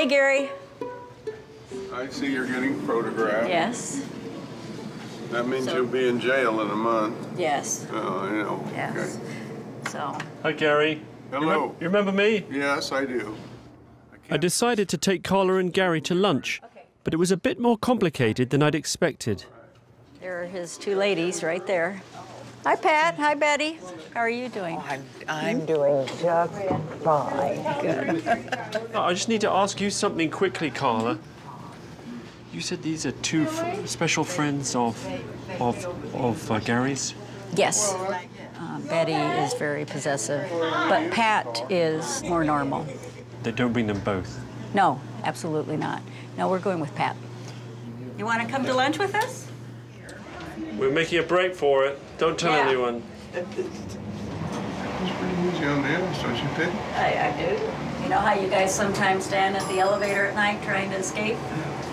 Hey, Gary. I see you're getting photographed. Yes. That means So- you'll be in jail in a month. Yes. Oh, I know. Yes. Okay. So, Hi, Gary. You, Hello. rem- you remember me? Yes, I do. I decided to take Carla and Gary to lunch, but it was a bit more complicated than I'd expected. there are his two ladies right there. Hi, Pat. Hi, Betty. How are you doing? I'm, I'm doing just fine. Oh, I just need to ask you something quickly, Carla. You said these are two f- special friends of of of uh, Gary's. Yes. Uh, Betty is very possessive, but Pat is more normal. They don't bring them both. No, absolutely not. No, we're going with Pat. You want to come to lunch with us? We're making a break for it. Don't tell Yeah. anyone. It's pretty easy on the ends, don't you think? I, I do. You know how you guys sometimes stand at the elevator at night trying to escape?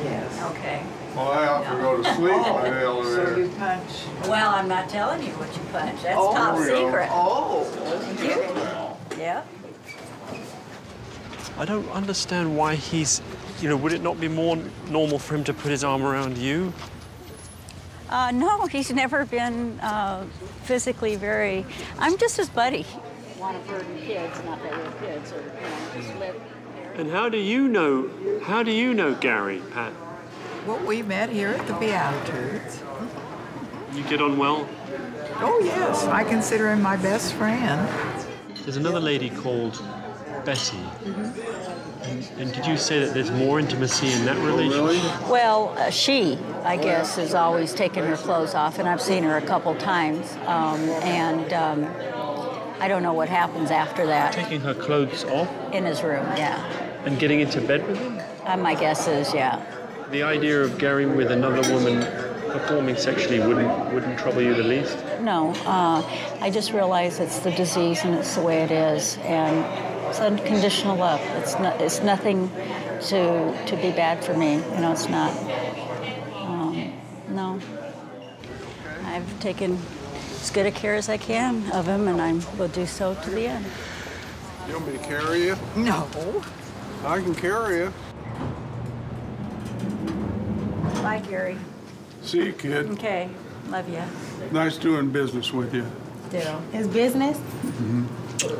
Yes. Okay. Well, I often go to sleep by the oh, elevator. So you punch. Well, I'm not telling you what you punch. That's Oh, top there we go. secret. Oh. Thank you. Yeah. I don't understand why he's. You know, would it not be more normal for him to put his arm around you? Uh, no, he's never been uh, physically very. I'm just his buddy. Want to burden kids? Not that we're kids, or you know, just live. And how do you know? How do you know Gary, Pat? Well, we met here at the Beatitudes. You get on well. Oh, yes. I consider him my best friend. There's another lady called Betty. And, and did you say that there's more intimacy in that relationship? Well, uh, she, I guess, has always taken her clothes off, and I've seen her a couple times. Um, and um, I don't know what happens after that Taking her clothes off in his room. Yeah, and getting into bed with him? uh, my guess is yeah. The idea of Gary with another woman performing sexually wouldn't wouldn't trouble you the least. No, uh, I just realize it's the disease and it's the way it is, and it's unconditional love. It's not. It's nothing to to be bad for me. You know, it's not. Um, no. I've taken as good a care as I can of him, and I will do so to the end. You want me to carry you? No. I can carry you. Bye, Gary. See you, kid. Okay, love you. Nice doing business with you. Ditto. His business?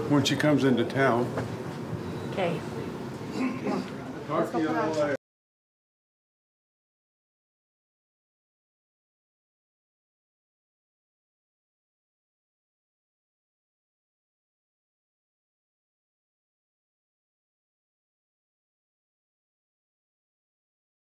When she comes into town. Okay. Talk to you later.